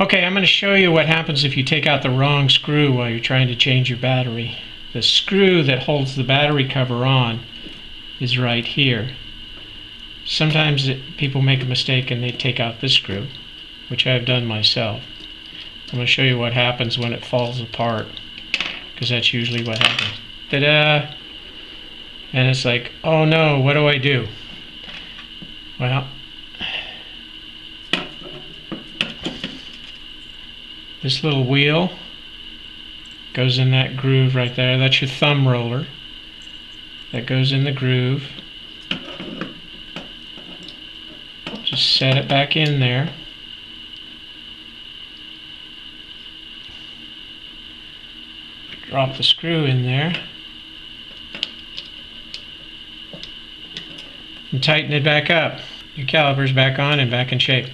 Okay, I'm going to show you what happens if you take out the wrong screw while you're trying to change your battery. The screw that holds the battery cover on is right here. Sometimes it, people make a mistake and they take out this screw, which I've done myself. I'm going to show you what happens when it falls apart, because that's usually what happens. Ta-da! And it's like, oh no, what do I do? Well, This little wheel goes in that groove right there. That's your thumb roller. That goes in the groove. Just set it back in there. Drop the screw in there. And tighten it back up. Your caliper's back on and back in shape.